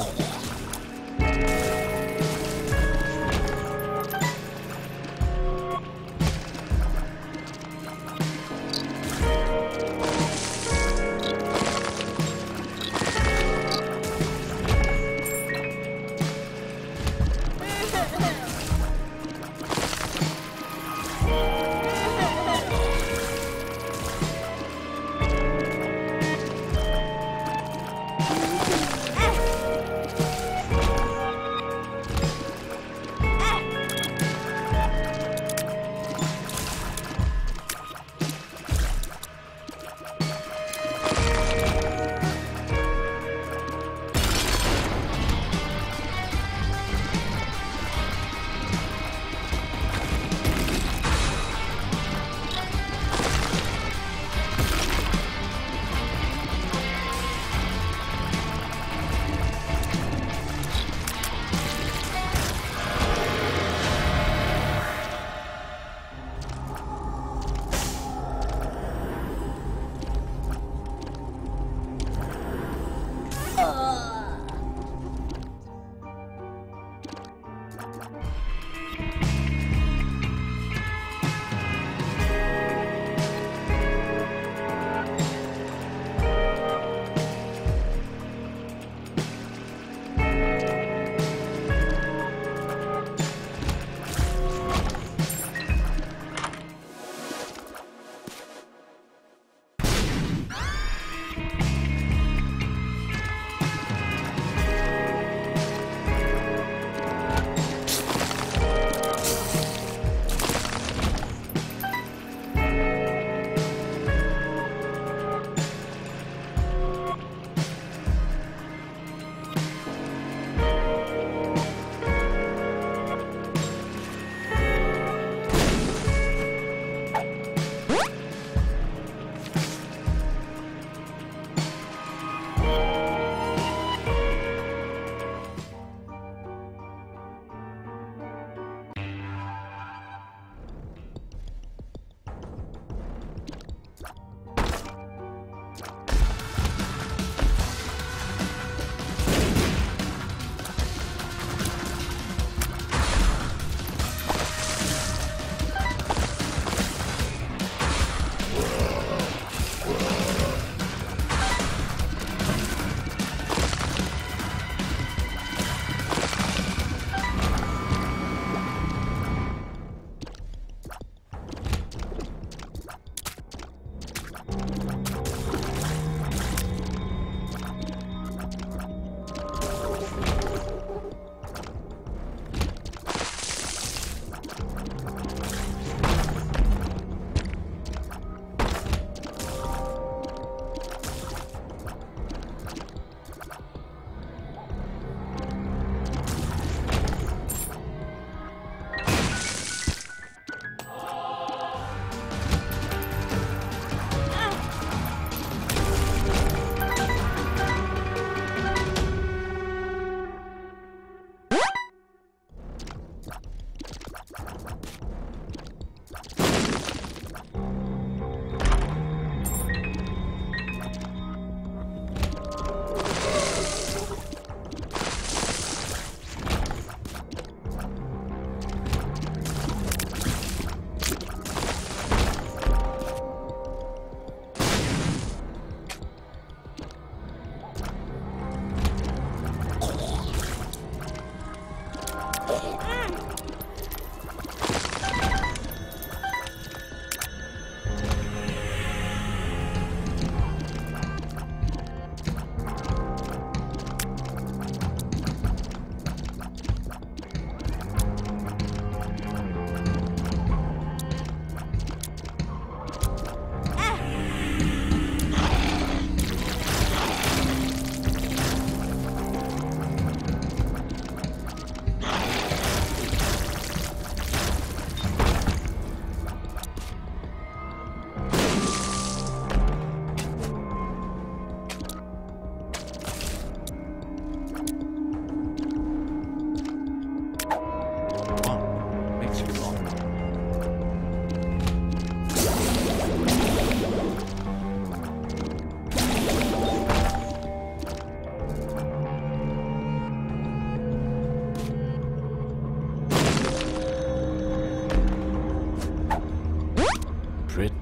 Yeah.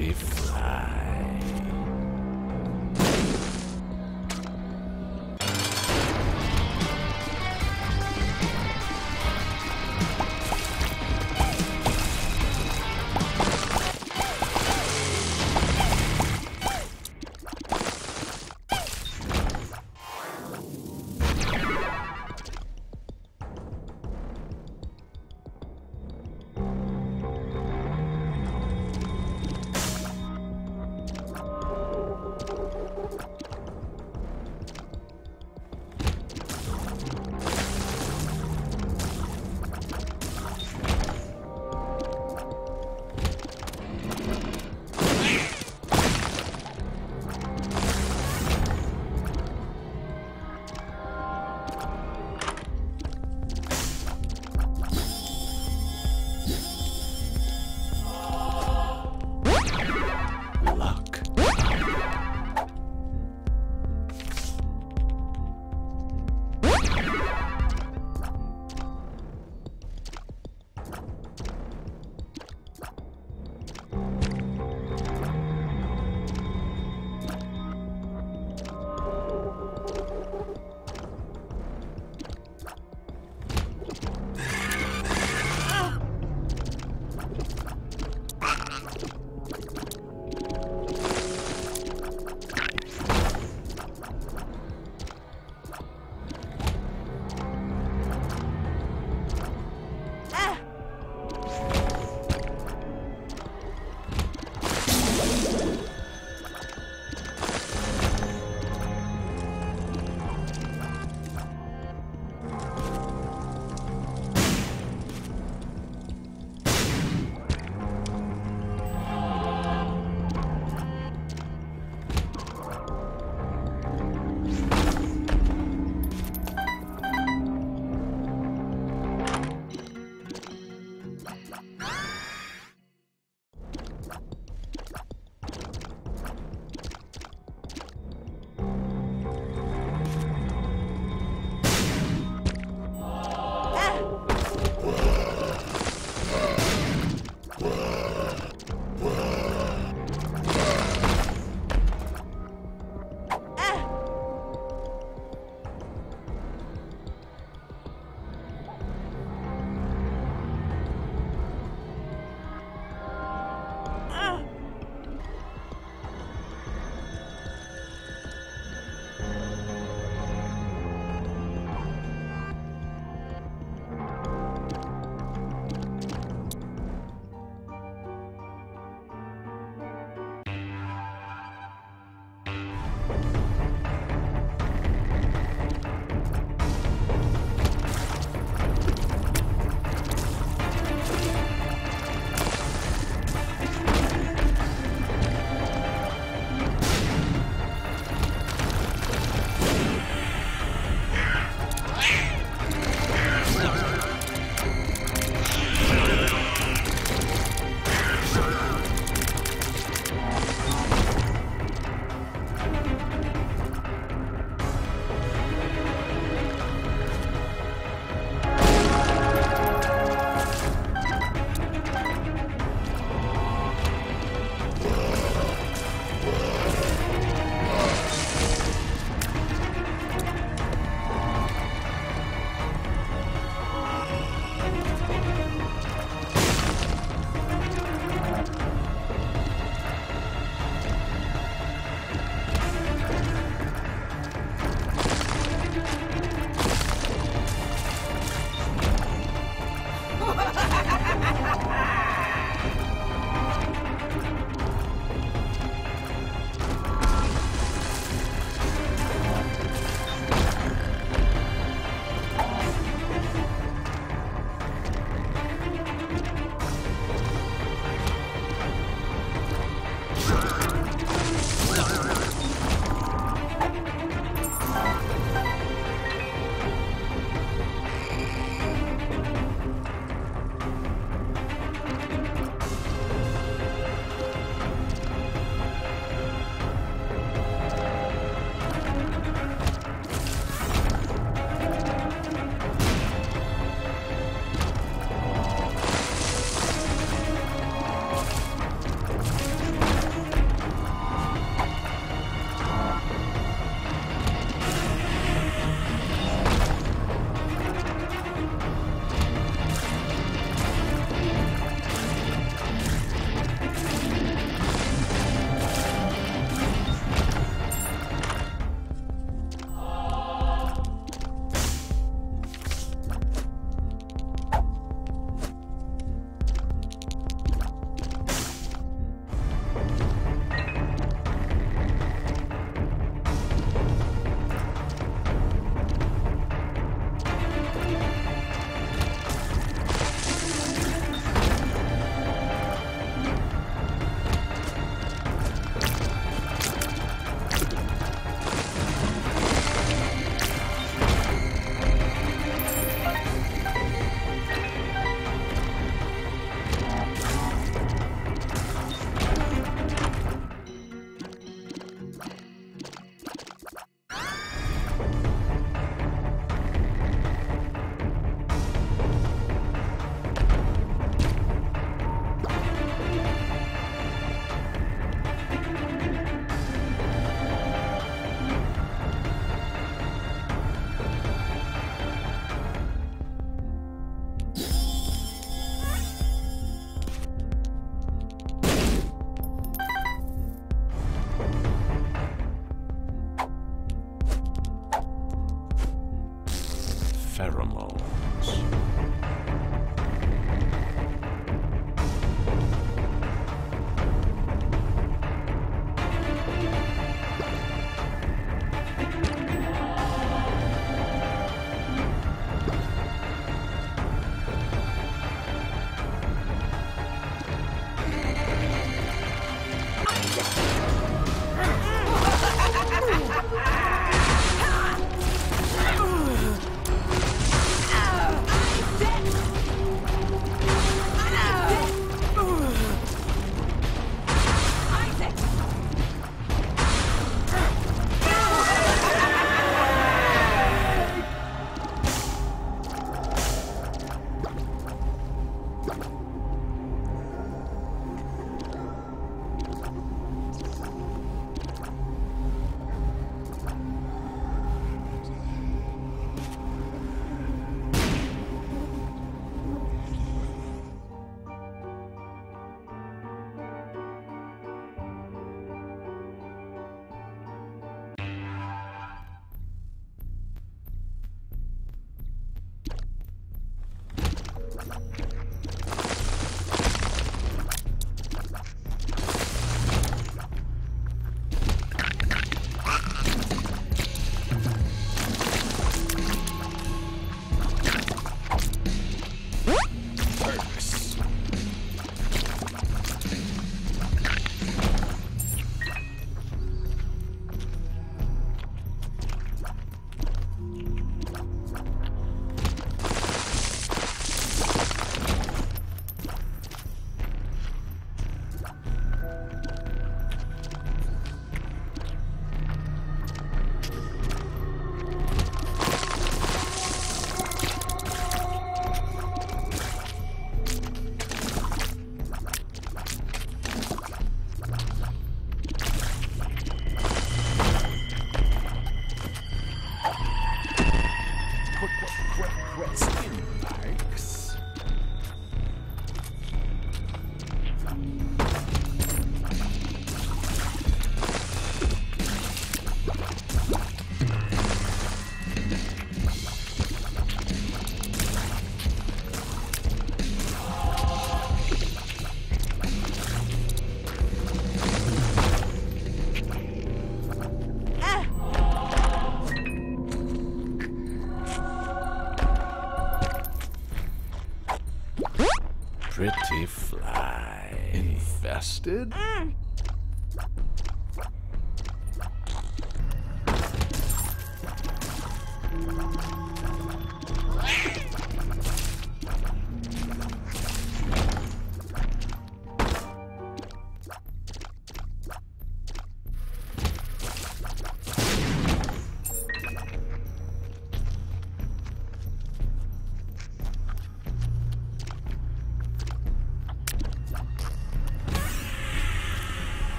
beautiful.